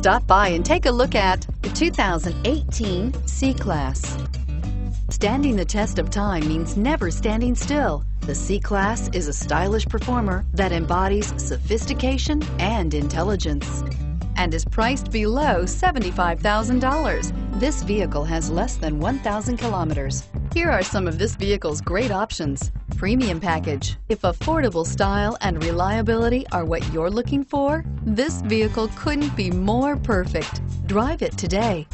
Stop by and take a look at the 2018 C-Class. Standing the test of time means never standing still. The C-Class is a stylish performer that embodies sophistication and intelligence and is priced below $75,000. This vehicle has less than 1,000 kilometers. Here are some of this vehicle's great options. Premium package. If affordable style and reliability are what you're looking for, this vehicle couldn't be more perfect. Drive it today.